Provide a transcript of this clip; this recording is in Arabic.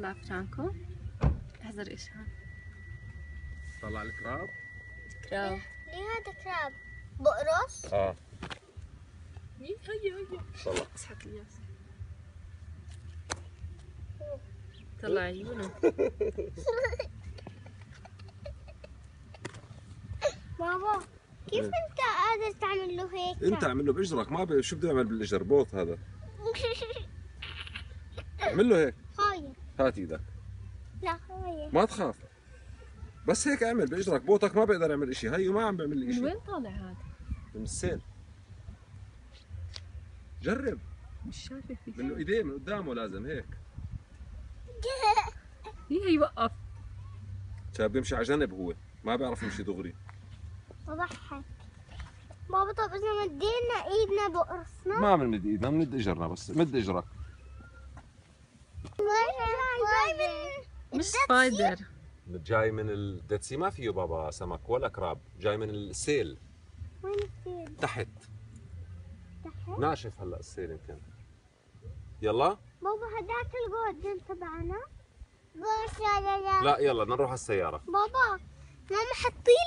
طلع فرانكو. احذر إشهام طلع الكراب؟ كراو ليه هذا كراب؟ بقرص؟ آه. هيا هيا طلع اسحق الياس. طلع عيونه. بابا كيف إيه. أنت قادر تعمل له هيك؟ أنت اعمل له بإجرك. ما. شو بده يعمل بالإجر؟ بوط هذا. اعمل له هيك. هات إيدك لا خايف ما تخاف. بس هيك اعمل بإجرك بوطك ما بيقدر يعمل إشي هيو ما عم بيعمل لي من وين طالع هذا؟ من السيل. جرب. مش شايفة فيه من إيديه من قدامه لازم هيك. هي يوقف. شاب بيمشي على جنب هو ما بيعرف يمشي دغري. بضحك. بابا طب إذا مدينا إيدنا بقرصنا. ما بنمد إيدنا بنمد إجرنا بس مد إجرك. مش spider جاي من ال Dead Sea ما فيه بابا سمك ولا crab. جاي من السيل وين السيل؟ تحت. تحت؟ ناشف هلا السيل يمكن. يلا؟ بابا هداك ال golden تبعنا. لا لا. لا يلا بدنا نروح على السيارة. بابا ماما حطي